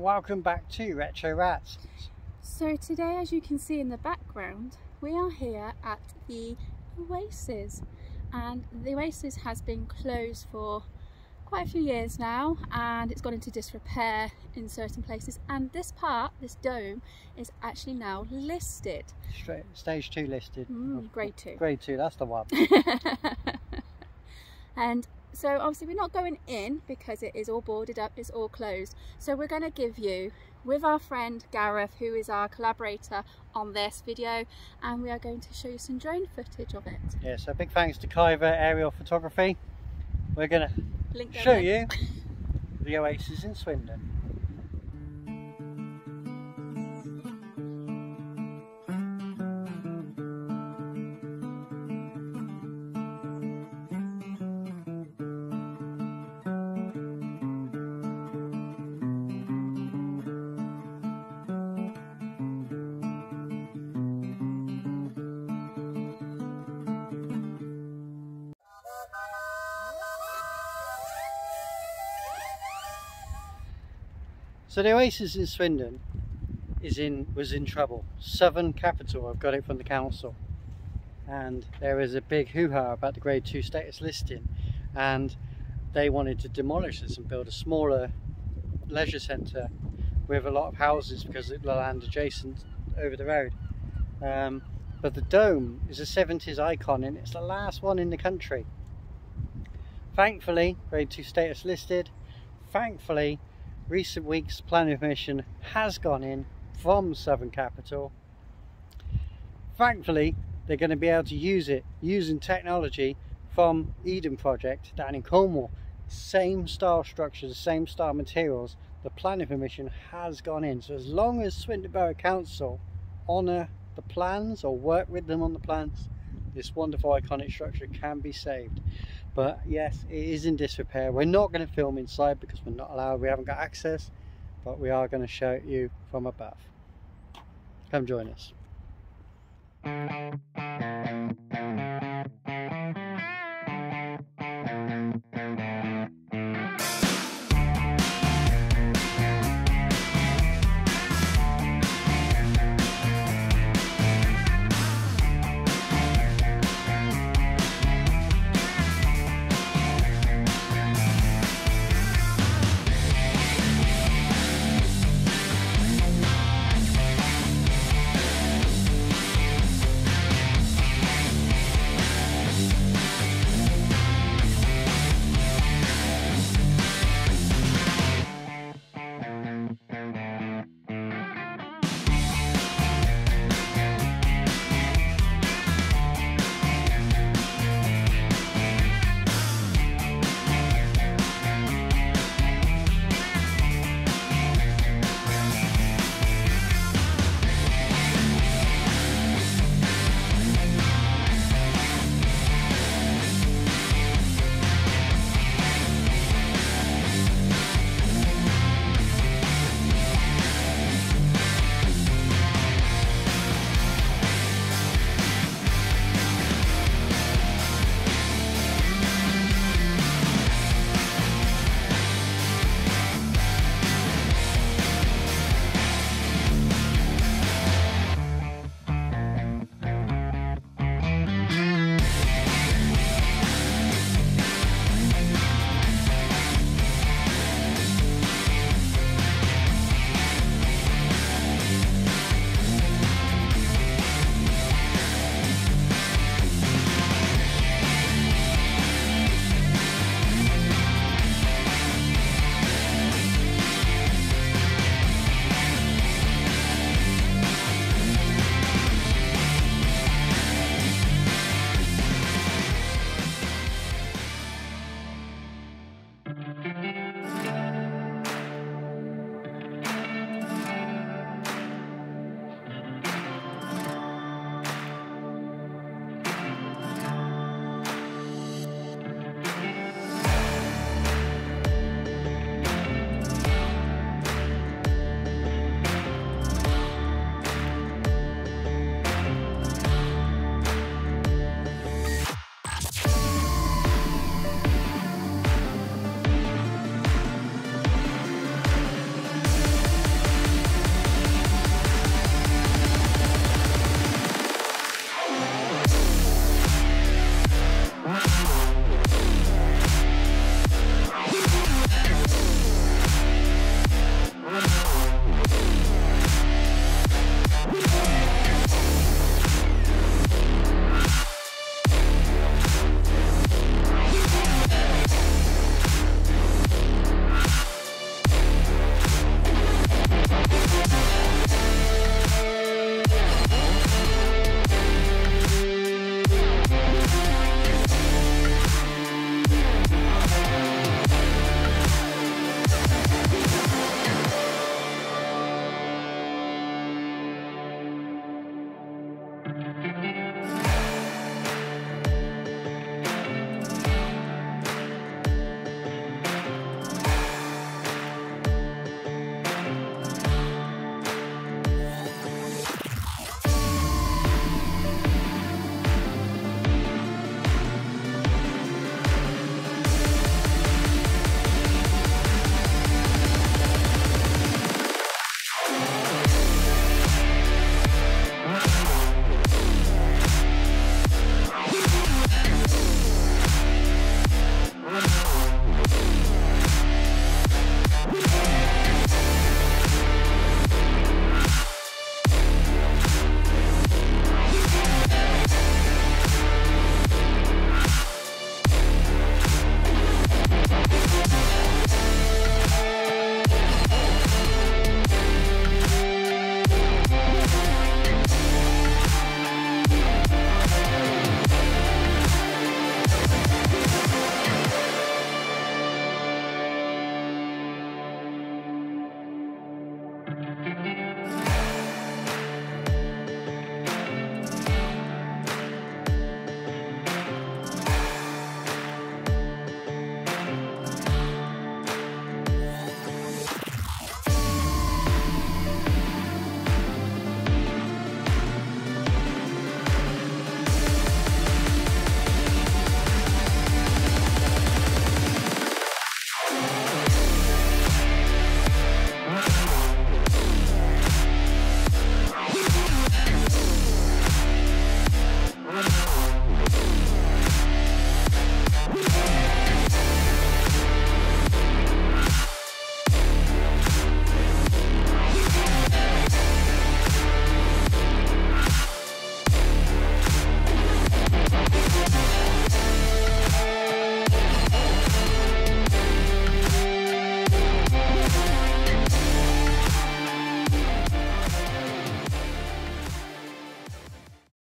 welcome back to Retro Ratz. So today as you can see in the background we are here at the Oasis and the Oasis has been closed for quite a few years now and it's gone into disrepair in certain places and this part, this dome, is actually now listed. Straight, stage 2 listed. Mm, grade 2. Grade 2, that's the one. and so obviously we're not going in because it is all boarded up, it's all closed. So we're going to give you, with our friend Gareth, who is our collaborator on this video, and we are going to show you some drone footage of it. Yeah, so big thanks to Kyver Aerial Photography. We're going to show you the Oasis in Swindon. So the Oasis in Swindon is in was in trouble. Seven Capital, I've got it from the council. And there is a big hoo-ha about the grade 2 status listing and they wanted to demolish this and build a smaller leisure centre with a lot of houses because of the land adjacent over the road. Um, but the dome is a 70s icon and it's the last one in the country. Thankfully, grade 2 status listed. Thankfully, recent weeks planning permission has gone in from Seven Capital. Thankfully, they're going to be able to use it using technology from Eden Project down in Cornwall. Same style structures, same style materials. The planning permission has gone in. So as long as Swindon Borough Council honour the plans or work with them on the plans, this wonderful iconic structure can be saved but yes it is in disrepair. We're not going to film inside because we're not allowed we haven't got access but we are going to show you from above. Come join us